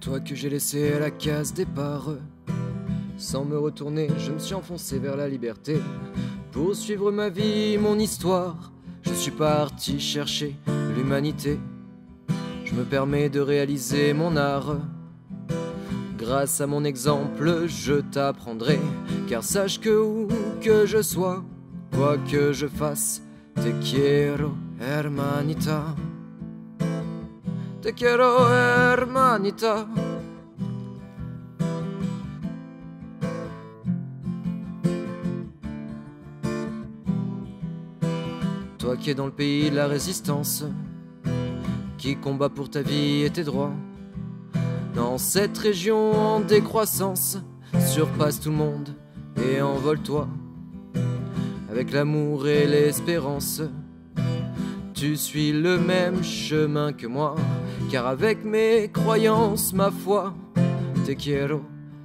Toi que j'ai laissé à la case départ. Sans me retourner, je me suis enfoncé vers la liberté. Pour suivre ma vie, mon histoire, je suis parti chercher l'humanité. Je me permets de réaliser mon art. Grâce à mon exemple, je t'apprendrai. Car sache que où que je sois, quoi que je fasse, te quiero, hermanita. Te quiero, hermanita. Toi qui es dans le pays de la résistance, qui combat pour ta vie et tes droits. Dans cette région en décroissance, surpasse tout le monde et envole-toi. Avec l'amour et l'espérance, tu suis le même chemin que moi, car avec mes croyances, ma foi, te quiero,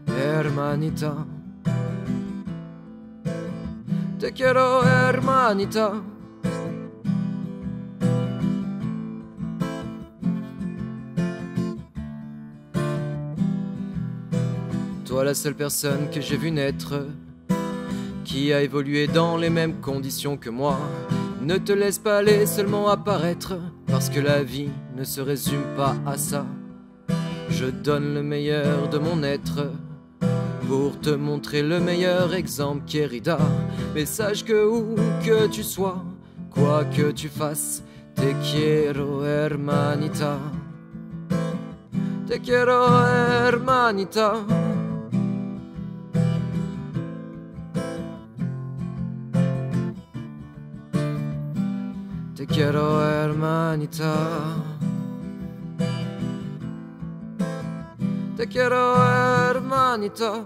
hermanita. Te quiero, hermanita. Toi la seule personne que j'ai vue naître, qui a évolué dans les mêmes conditions que moi. Ne te laisse pas aller seulement apparaître, parce que la vie ne se résume pas à ça. Je donne le meilleur de mon être pour te montrer le meilleur exemple qu'Erida. Mais sache que où que tu sois, quoi que tu fasses, te quiero hermanita. Te quiero hermanita. Te quiero hermanita. Te quiero hermanita.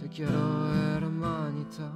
Te quiero hermanita.